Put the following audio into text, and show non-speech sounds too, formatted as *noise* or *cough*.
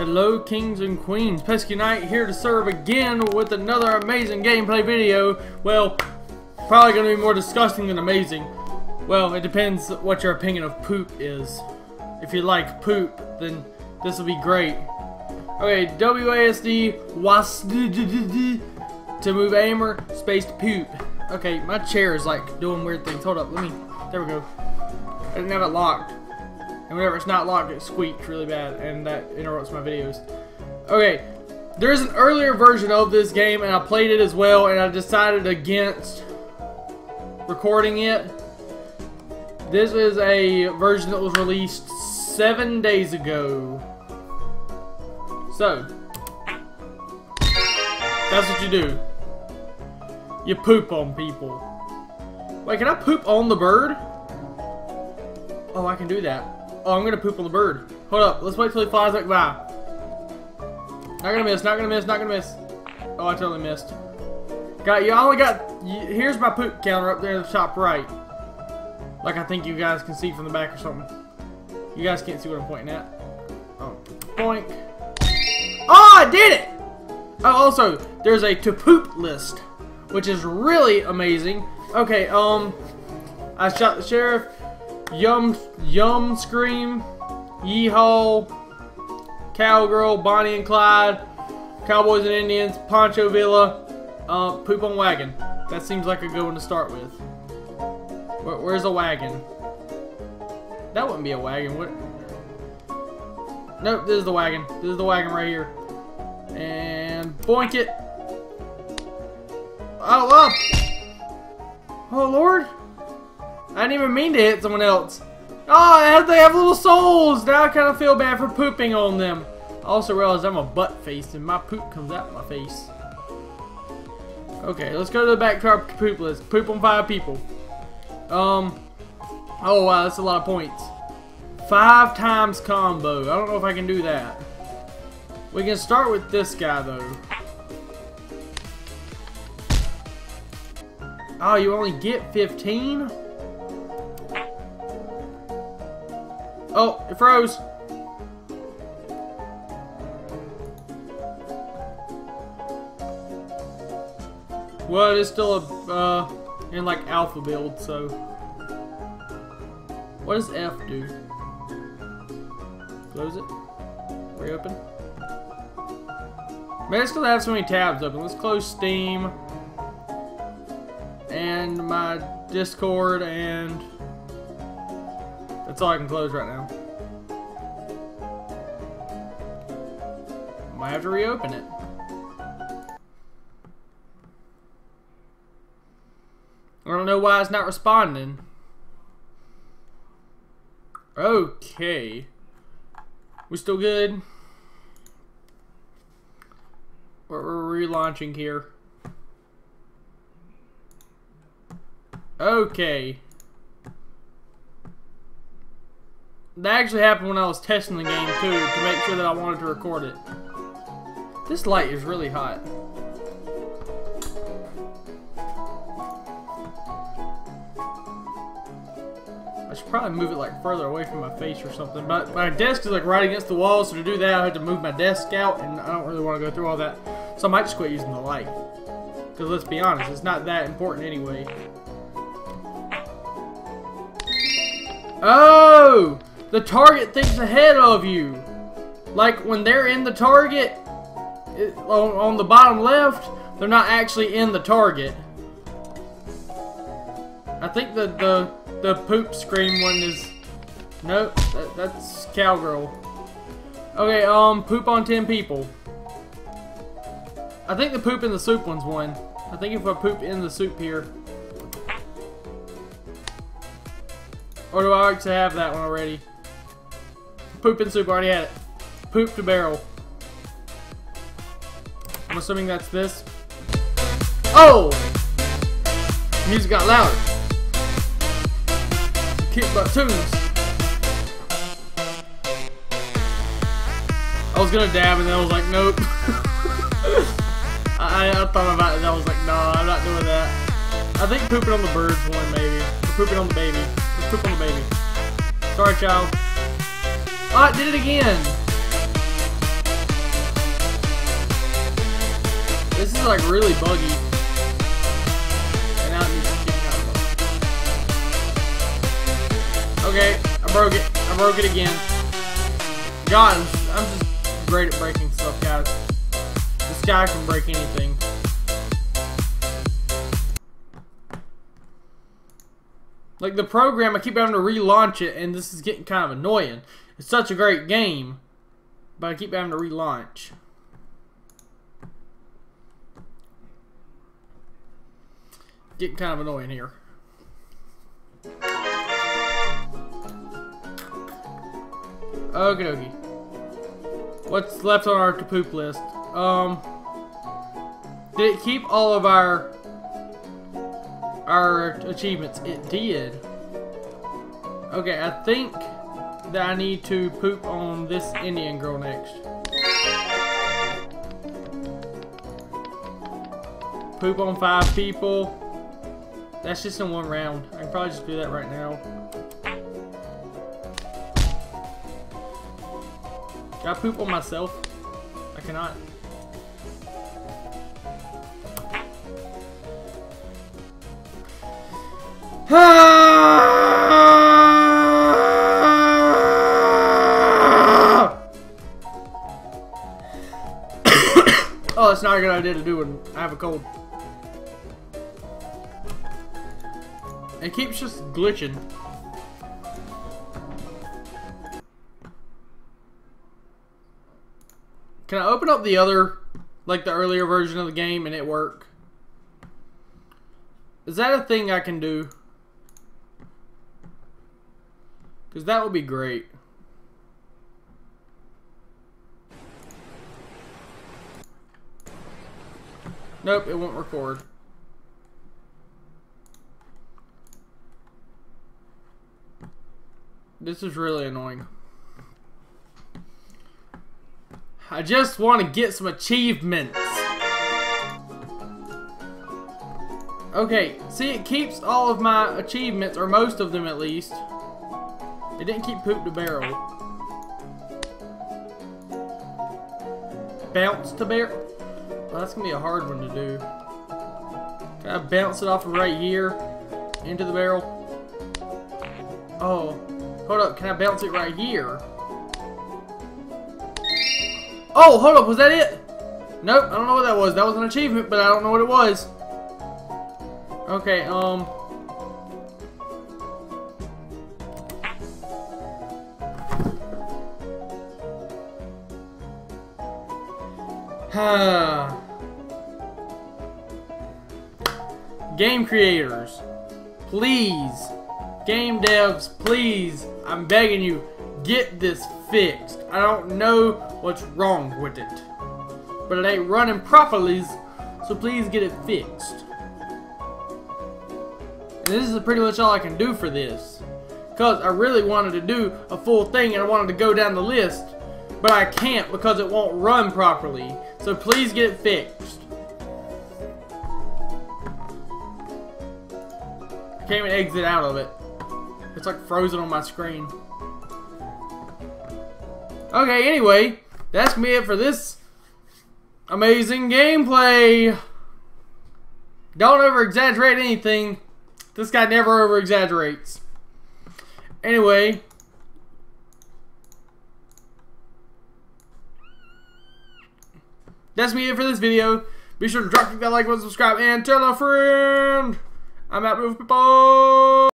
Hello kings and queens, Pesky Knight here to serve again with another amazing gameplay video. Well, probably going to be more disgusting than amazing. Well, it depends what your opinion of poop is. If you like poop, then this will be great. Okay, WASD WASD to move aimer, spaced poop. Okay, my chair is like doing weird things. Hold up, let me, there we go. I didn't have it locked. And whenever it's not locked, it squeaks really bad, and that interrupts my videos. Okay, there is an earlier version of this game, and I played it as well, and I decided against recording it. This is a version that was released seven days ago. So, that's what you do. You poop on people. Wait, can I poop on the bird? Oh, I can do that. Oh, I'm gonna poop on the bird. Hold up, let's wait till he flies back by. Not gonna miss, not gonna miss, not gonna miss. Oh, I totally missed. Got you only got here's my poop counter up there in the top right. Like I think you guys can see from the back or something. You guys can't see what I'm pointing at. Oh, boink. Oh, I did it! Oh, also, there's a to poop list, which is really amazing. Okay, um, I shot the sheriff. Yum, Yum Scream, Yeehaw, Cowgirl, Bonnie and Clyde, Cowboys and Indians, Pancho Villa, uh, Poop on Wagon. That seems like a good one to start with. Where, where's a wagon? That wouldn't be a wagon, would it? Nope, this is the wagon. This is the wagon right here. And boink it. Oh, up! Oh, Lord! I didn't even mean to hit someone else. Oh, they have little souls. Now I kind of feel bad for pooping on them. I also realize I'm a butt face and my poop comes out my face. Okay, let's go to the back to our poop list. Poop on five people. Um, oh wow, that's a lot of points. Five times combo. I don't know if I can do that. We can start with this guy though. Oh, you only get 15? Oh, it froze. Well, it's still a, uh, in like alpha build, so. What does F do? Close it? Reopen? Man, it's gonna have so many tabs open. Let's close Steam. And my Discord and that's all I can close right now. Might have to reopen it. I don't know why it's not responding. Okay. We still good? We're, we're relaunching here. Okay. That actually happened when I was testing the game too, to make sure that I wanted to record it. This light is really hot. I should probably move it like further away from my face or something. But my desk is like right against the wall, so to do that I have to move my desk out, and I don't really want to go through all that. So I might just quit using the light. Because let's be honest, it's not that important anyway. Oh! The target thinks ahead of you. Like when they're in the target, it, on, on the bottom left, they're not actually in the target. I think the the the poop scream one is nope. That, that's cowgirl. Okay, um, poop on ten people. I think the poop in the soup one's one. I think if I poop in the soup here. Or do I actually have that one already? Poop and soup, already had it. Poop to barrel. I'm assuming that's this. Oh! Music got louder. Kick butt tunes. I was gonna dab and then I was like, nope. *laughs* I, I, thought about it and I was like, nah, I'm not doing that. I think pooping on the bird's one maybe. Or pooping on the baby. Let's poop on the baby. Sorry, child. Ah, it did it again! This is like really buggy. And now it needs to kick out Okay, I broke it. I broke it again. God, I'm just great at breaking stuff, guys. This guy can break anything. Like the program, I keep having to relaunch it, and this is getting kind of annoying. It's such a great game, but I keep having to relaunch. Getting kind of annoying here. Okie dokie. What's left on our poop list? Um, did it keep all of our our achievements? It did. Okay, I think that I need to poop on this Indian girl next. Poop on five people. That's just in one round. I can probably just do that right now. Can I poop on myself? I cannot. oh, *sighs* that's not a good idea to do when I have a cold. It keeps just glitching. Can I open up the other, like the earlier version of the game and it work? Is that a thing I can do? Because that would be great. Nope, it won't record. This is really annoying. I just want to get some achievements. Okay, see it keeps all of my achievements, or most of them at least. It didn't keep poop to barrel. Bounce to barrel? Well, that's going to be a hard one to do. Can I bounce it off of right here into the barrel? Oh, hold up. Can I bounce it right here? Oh, hold up. Was that it? Nope. I don't know what that was. That was an achievement, but I don't know what it was. Okay, um... Game creators, please, game devs, please, I'm begging you, get this fixed. I don't know what's wrong with it, but it ain't running properly, so please get it fixed. And this is pretty much all I can do for this. Because I really wanted to do a full thing and I wanted to go down the list. But I can't because it won't run properly. So please get it fixed. I can't even exit out of it. It's like frozen on my screen. Okay, anyway, that's me it for this amazing gameplay. Don't over exaggerate anything. This guy never over exaggerates. Anyway, That's me for this video. Be sure to drop that like button, subscribe, and tell a friend. I'm out, move people.